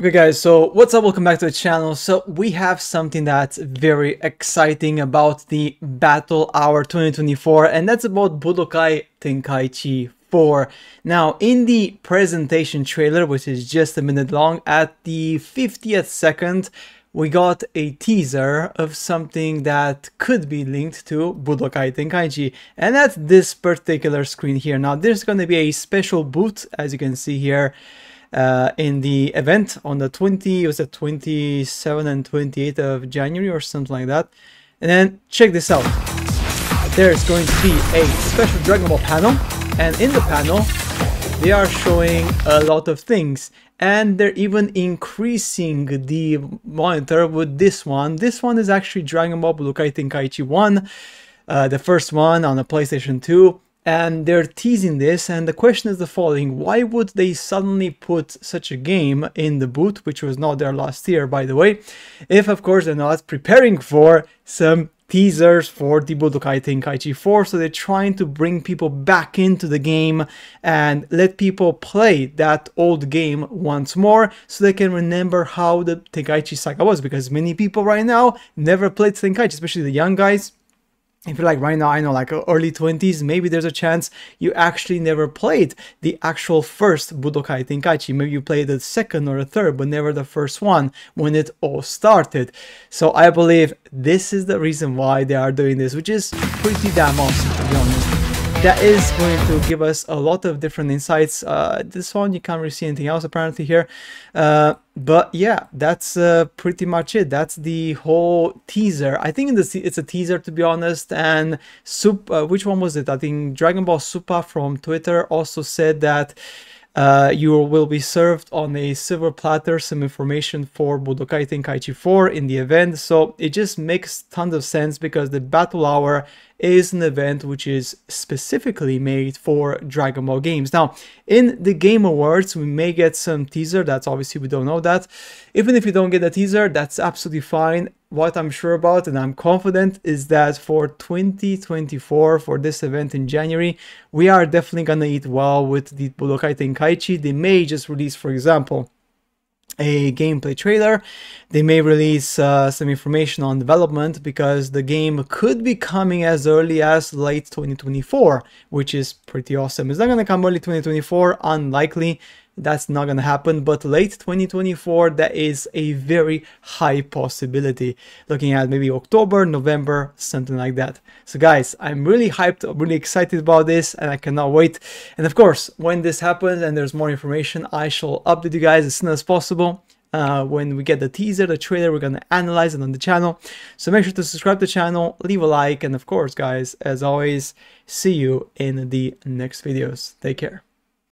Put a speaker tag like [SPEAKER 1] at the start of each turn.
[SPEAKER 1] Okay guys, so what's up? Welcome back to the channel. So we have something that's very exciting about the Battle Hour 2024 and that's about Budokai Tenkaichi 4. Now in the presentation trailer, which is just a minute long, at the 50th second, we got a teaser of something that could be linked to Budokai Tenkaichi and that's this particular screen here. Now there's going to be a special boot as you can see here uh, in the event on the 20, was it 27 and 28th of January or something like that. And then check this out. There's going to be a special Dragon Ball panel, and in the panel, they are showing a lot of things and they're even increasing the monitor with this one. This one is actually Dragon Ball Budokai Tenkaichi 1, uh, the first one on the PlayStation 2 and they're teasing this and the question is the following. Why would they suddenly put such a game in the boot which was not there last year by the way if of course they're not preparing for some teasers for the Budokai Tenkaichi 4 so they're trying to bring people back into the game and let people play that old game once more so they can remember how the Tenkaichi saga was because many people right now never played Tenkaichi especially the young guys if you're like right now, I know like uh, early 20s, maybe there's a chance you actually never played the actual first Budokai Tenkaichi. Maybe you played the second or the third, but never the first one when it all started. So I believe this is the reason why they are doing this, which is pretty damn awesome to be honest that is going to give us a lot of different insights. Uh, this one, you can't really see anything else apparently here. Uh, but yeah, that's uh, pretty much it. That's the whole teaser. I think it's a teaser to be honest. And Sup, uh, which one was it? I think Dragon Ball Super from Twitter also said that uh, you will be served on a silver platter some information for Budokai Tenkaichi 4 in the event. So it just makes tons of sense because the battle hour is an event which is specifically made for Dragon Ball games. Now, in the Game Awards, we may get some teaser. That's obviously we don't know that. Even if you don't get a teaser, that's absolutely fine what I'm sure about and I'm confident is that for 2024, for this event in January, we are definitely gonna eat well with the Budokai Tenkaichi. They may just release, for example, a gameplay trailer. They may release uh, some information on development because the game could be coming as early as late 2024, which is pretty awesome. Is that going to come early 2024? Unlikely that's not gonna happen but late 2024 that is a very high possibility looking at maybe october november something like that so guys i'm really hyped really excited about this and i cannot wait and of course when this happens and there's more information i shall update you guys as soon as possible uh, when we get the teaser, the trailer, we're going to analyze it on the channel. So make sure to subscribe to the channel, leave a like, and of course, guys, as always, see you in the next videos. Take care.